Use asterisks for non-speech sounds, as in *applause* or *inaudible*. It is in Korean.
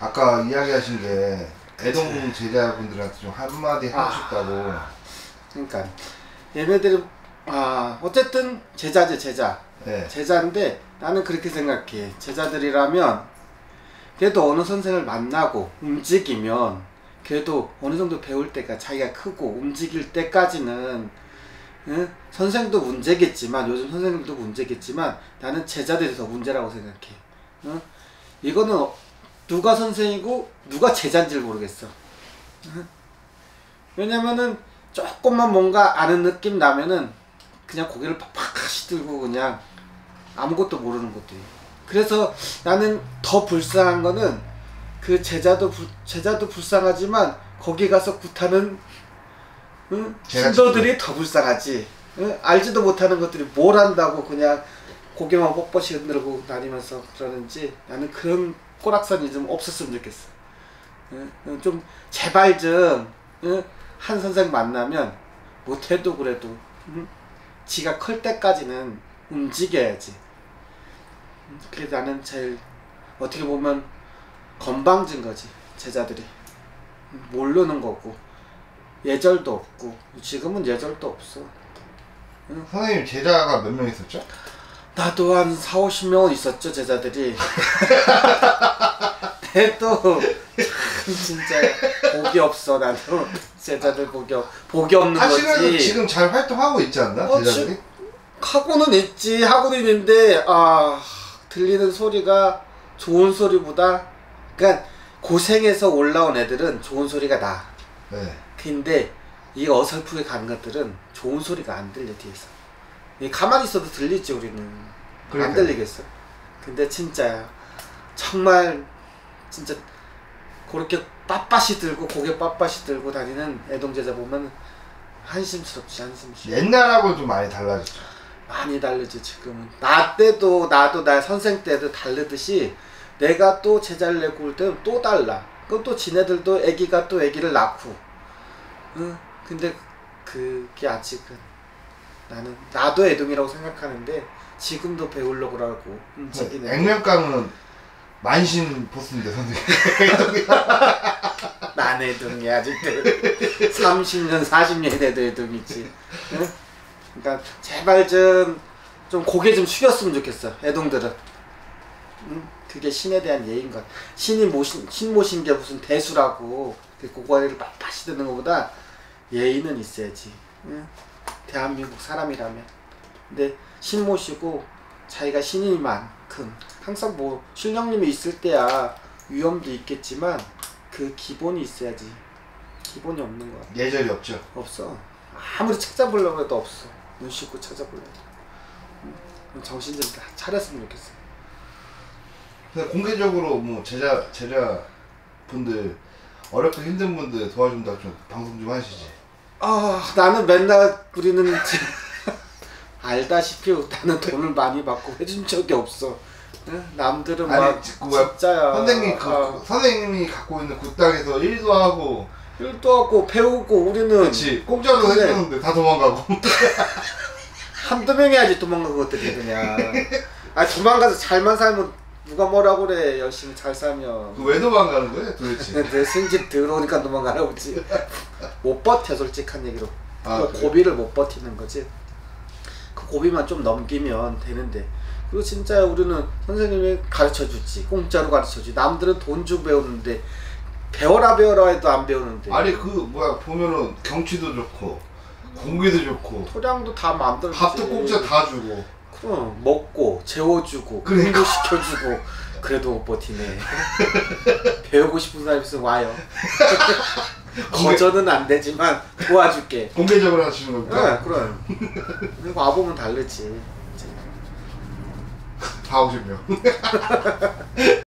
아까 이야기하신 게 애동 제자분들한테 좀 한마디 하고 아. 싶다고. 그러니까 얘네들은 아 어쨌든 제자지 제자 네. 제자인데 나는 그렇게 생각해 제자들이라면 그래도 어느 선생을 만나고 움직이면 그래도 어느 정도 배울 때가 자기가 크고 움직일 때까지는 응? 선생도 문제겠지만 요즘 선생님도 문제겠지만 나는 제자들이 더 문제라고 생각해 응? 이거는 어- 누가 선생이고 누가 제자인지를 모르겠어 응? 왜냐면은 조금만 뭔가 아는 느낌 나면은 그냥 고개를 팍팍하시 들고 그냥 아무것도 모르는 것들이. 그래서 나는 더 불쌍한 거는 그 제자도 불, 제자도 불쌍하지만 거기 가서 굿하는 응? 신도들이 더 불쌍하지. 응? 알지도 못하는 것들이 뭘 한다고 그냥 고개만 뻣뻣이 흔들고 다니면서 그러는지 나는 그런 꼬락선이 좀 없었으면 좋겠어. 좀 제발 좀 응? 한 선생 만나면 못해도 그래도 응? 지가 클 때까지는 움직여야지. 음, 그게 나는 제일 어떻게 보면 건방진 거지 제자들이 음, 모르는 거고 예절도 없고 지금은 예절도 없어. 선생님 제자가 몇 명 있었죠? 나도 한 4, 50명 있었죠 제자들이. *laughs* 참 진짜 복이 없어 나도 제자들 복이 없 복이 없는 사실은 거지. 지금 잘 활동하고 있지 않나? 어, 제자들이? 하고는 있지 하고는 있는데 아 들리는 소리가 좋은 소리보다 그러니까 고생해서 올라온 애들은 좋은 소리가 나 네. 근데 이 어설프게 가는 것들은 좋은 소리가 안 들려 뒤에서 이 가만히 있어도 들리지 우리는. 안 그러니까요. 들리겠어. 근데 진짜야 정말 진짜 그렇게 빳빳이 들고 고개 빳빳이 들고 다니는 애동제자 보면 한심스럽지 한심스럽지. 옛날하고 좀 많이 달라졌죠. 많이 다르지 지금은. 나 때도 나도 나 선생 때도 다르듯이 내가 또 제자를 내고 올 때는 또 달라. 그럼 또 지네들도 애기가 또 애기를 낳고. 응? 근데 그게 아직은 나는 나도 애동이라고 생각하는데 지금도 배우려고 하고 움직이는 액면가는 만신 보스인데 선생님. *laughs* 난 애동이 아직도 30년 40년 돼도 애동이지 응? 그러니까 제발 좀, 좀 고개 좀 숙였으면 좋겠어 애동들은 응? 그게 신에 대한 예인 것 신이 모신 신 모신 게 무슨 대수라고 그 고개를 빳빳이 드는 것보다 예의는 있어야지 응? 대한민국 사람이라면 근데 신 모시고 자기가 신인 만큼 항상 뭐 신령님이 있을 때야 위험도 있겠지만 그 기본이 있어야지 기본이 없는 거 같아 예절이 없죠. 없어 아무리 찾아보려고 해도 없어 눈 씻고 찾아보려고 응? 정신 좀 차렸으면 좋겠어 근데 공개적으로 뭐 제자 제자 분들 어렵고 힘든 분들 도와준다 좀 방송 좀 하시지. 아 나는 맨날 우리는 지금 *laughs* 알다시피 나는 돈을 많이 받고 해준 적이 없어. 응? 남들은 막 아니 그 뭐야? 진짜야. 선생님 그 아, 선생님이 갖고 있는 굿당에서 일도 하고. 일도 하고 배우고 우리는 그렇지 공짜로 해주는데 다 도망가고. *laughs* 한두 명이 아직 도망간 것들이 그냥. 아 도망가서 잘만 살면 누가 뭐라고 그래. 열심히 잘 살면. 그왜 도망가는 거예요 도대체? *laughs* 내 승집 들어오니까 도망가라고 그러지 못 버텨 솔직한 얘기로. 아, 그? 고비를 못 버티는 거지. 그 고비만 좀 넘기면 되는데. 그리고 진짜 우리는 선생님이 가르쳐 주지 공짜로 가르쳐 주지. 남들은 돈 주고 배우는데 배워라 배워라 해도 안 배우는데. 아니 그 뭐야 보면은 경치도 좋고 공기도 좋고 토량도 다 마음대로 밥도. 공짜 다 주고. 그럼 먹고 재워주고 그러니까. 공부시켜주고 그래도 못 버티네. *laughs* 배우고 싶은 사람 있으면 와요 *laughs* 거저는 안 되지만 도와줄게. *laughs* 공개적으로 하시는 겁니까? 네, 그럼. 그리고 와보면 다르지. 다 오시면 *laughs*